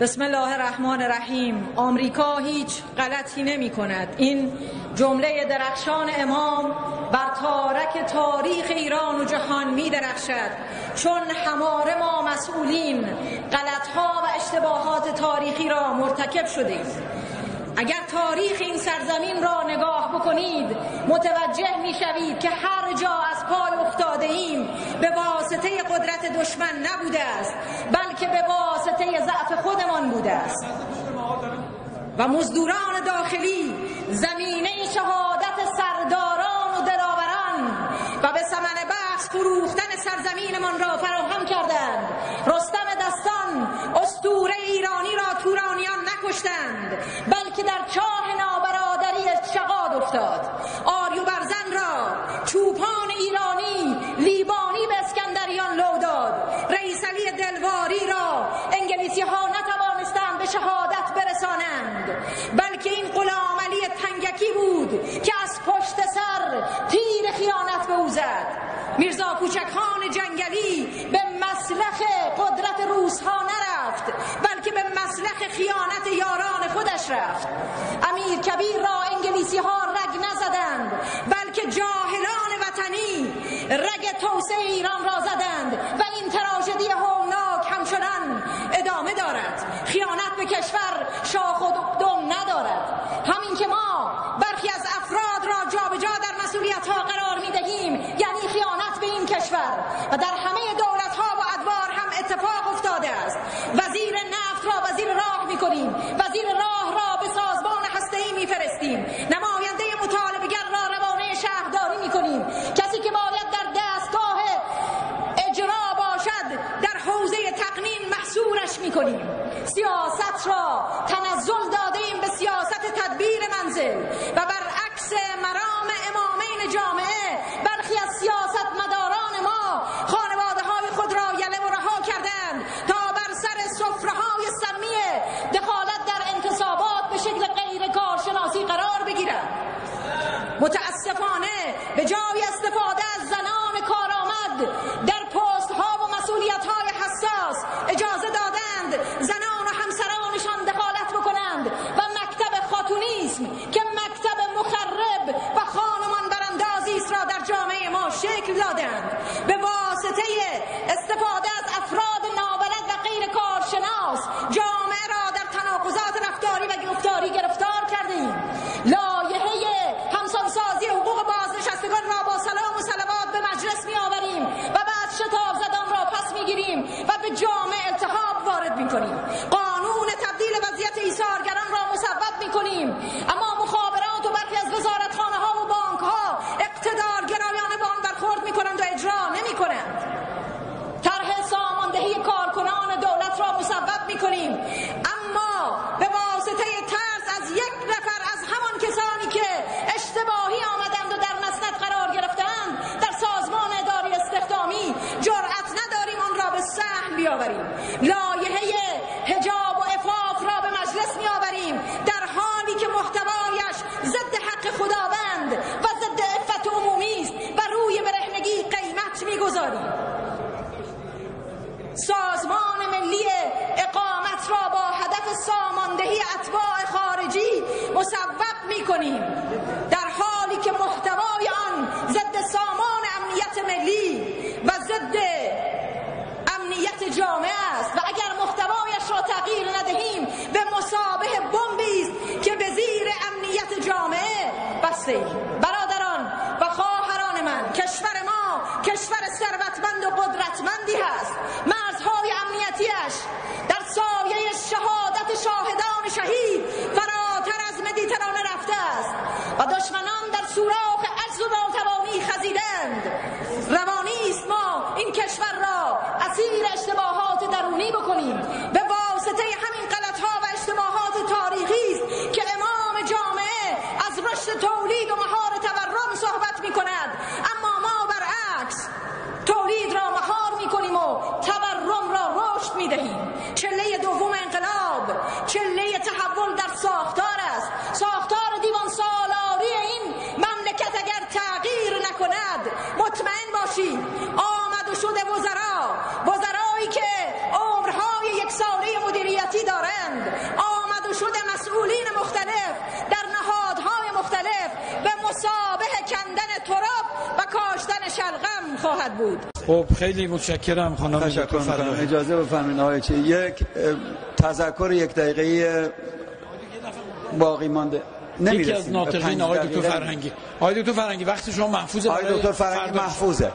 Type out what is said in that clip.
بسم الله الرحمن الرحیم. آمریکا هیچ غلطی نمی کند. این جمله درخشان امام بر تارک تاریخ ایران و جهان می درخشد. چون هماره ما مسئولین غلطها و اشتباهات تاریخی را مرتکب شدیم. اگر تاریخ این سرزمین را نگاه بکنید متوجه می شوید که هر جا از واسطه قدرت دشمن نبوده است بلکه به واسطه ضعف خودمان بوده است. و مزدوران داخلی زمینه شهادت سرداران و دراوران و به سمن بحث فروختن سرزمینمان را فراهم کردند. رستم دستان استوره ایرانی را تورانیان نکشتند بلکه در چاه نابرادری شقاد افتاد. بود که از پشت سر تیر خیانت به او زد. میرزا کوچکان جنگلی به مسلخ قدرت روزها نرفت بلکه به مسلخ خیانت یاران خودش رفت. امیر کبیر را انگلیسی ها رگ نزدند بلکه جاهلان وطنی رگ توسعه ایران را زدند و Qatar. But مصوب می‌کنیم. در حالی که محتوای آن ضد سامان امنیت ملی و ضد امنیت جامعه است و اگر محتوایش را تغییر ندهیم به مصابه بمبی است که به زیر امنیت جامعه بسته the door. خواهد بود. خب خیلی متشکرم خانم تشکر می‌کنم. اجازه بفرمایید آقای چه یک تذکر یک دقیقه باقی مانده. یکی از ناطقین آقای دکتر فرهنگی. آقای دکتر فرهنگی وقتی شما محفوظ آقای دکتر فرهنگی محفوظه.